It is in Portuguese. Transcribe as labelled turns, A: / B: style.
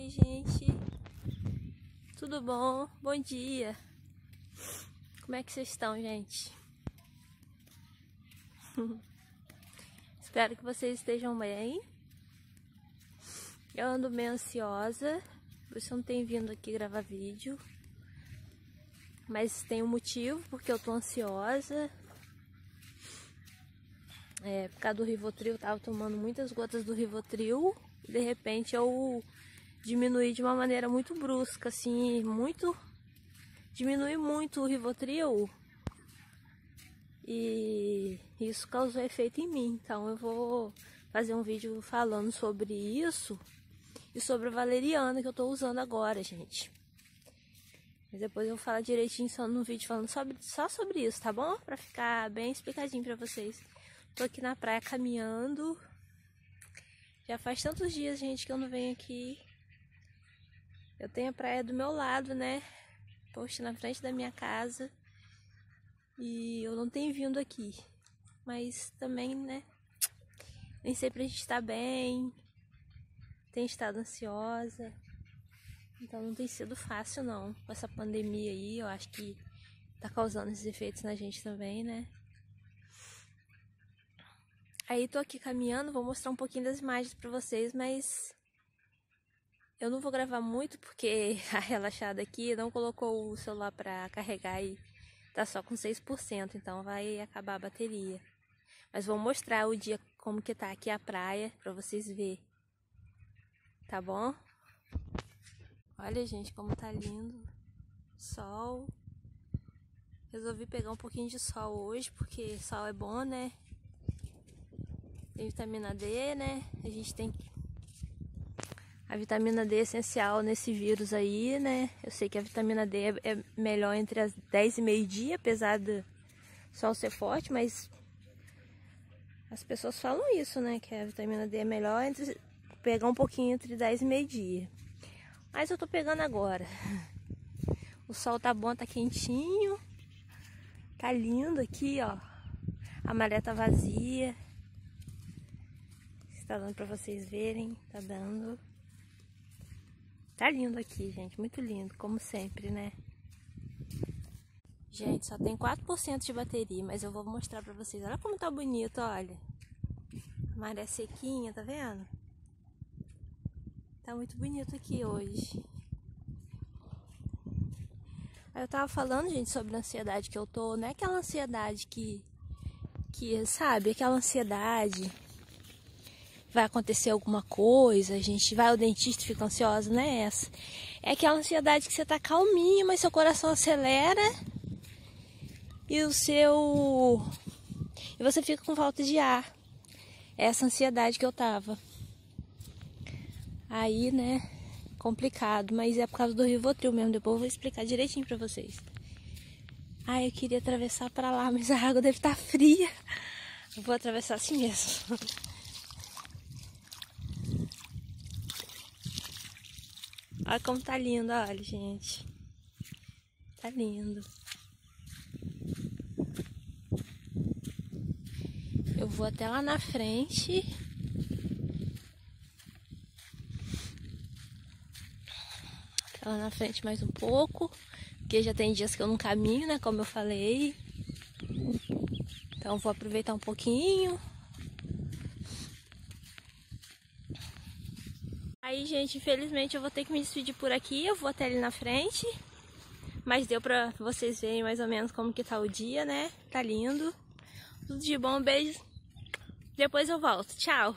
A: Oi, gente. Tudo bom? Bom dia. Como é que vocês estão, gente? Espero que vocês estejam bem. Eu ando meio ansiosa, por isso não tenho vindo aqui gravar vídeo. Mas tem um motivo, porque eu tô ansiosa. É, por causa do Rivotril, eu tava tomando muitas gotas do Rivotril. E de repente eu diminuí de uma maneira muito brusca, assim, muito... Diminui muito o Rivotril. E isso causou efeito em mim. Então eu vou fazer um vídeo falando sobre isso e sobre a valeriana que eu tô usando agora, gente. Mas depois eu vou falar direitinho só no vídeo falando sobre, só sobre isso, tá bom? Pra ficar bem explicadinho pra vocês. Tô aqui na praia caminhando. Já faz tantos dias, gente, que eu não venho aqui. Eu tenho a praia do meu lado, né? Poxa, na frente da minha casa. E eu não tenho vindo aqui. Mas também, né? Nem sempre a gente tá bem. Tem estado ansiosa. Então não tem sido fácil não. Com essa pandemia aí, eu acho que tá causando esses efeitos na gente também, né? Aí tô aqui caminhando, vou mostrar um pouquinho das imagens para vocês, mas eu não vou gravar muito porque a relaxada aqui não colocou o celular para carregar e tá só com 6%, então vai acabar a bateria. Mas vou mostrar o dia como que tá aqui a praia para vocês verem. Tá bom? Olha, gente, como tá lindo. Sol. Resolvi pegar um pouquinho de sol hoje, porque sol é bom, né? Tem vitamina D, né? A gente tem a vitamina D é essencial nesse vírus aí, né? Eu sei que a vitamina D é, é melhor entre as 10 e meio-dia, apesar do sol ser forte, mas as pessoas falam isso, né? Que a vitamina D é melhor entre pegar um pouquinho entre 10 e meio-dia. Mas eu tô pegando agora. O sol tá bom, tá quentinho. Tá lindo aqui, ó. A maré tá vazia. Está dando pra vocês verem. Tá dando. Tá lindo aqui, gente. Muito lindo, como sempre, né? Gente, só tem 4% de bateria, mas eu vou mostrar pra vocês. Olha como tá bonito, olha. A maré sequinha, tá vendo? Tá muito bonito aqui hoje. Eu tava falando, gente, sobre a ansiedade que eu tô. Não é aquela ansiedade que, que sabe, aquela ansiedade. Vai acontecer alguma coisa, a gente vai ao dentista e fica ansiosa, não é essa. É aquela ansiedade que você tá calminho, mas seu coração acelera e o seu. E você fica com falta de ar. É essa ansiedade que eu tava. Aí, né, complicado, mas é por causa do Rivotril mesmo. Depois eu vou explicar direitinho pra vocês. Ah, eu queria atravessar pra lá, mas a água deve estar tá fria. Vou atravessar assim mesmo. Olha como tá lindo, olha, gente. Tá lindo. Eu vou até lá na frente lá na frente mais um pouco, porque já tem dias que eu não caminho, né, como eu falei. Então vou aproveitar um pouquinho. Aí, gente, infelizmente eu vou ter que me despedir por aqui, eu vou até ali na frente. Mas deu pra vocês verem mais ou menos como que tá o dia, né? Tá lindo. Tudo de bom, beijo. Depois eu volto. Tchau.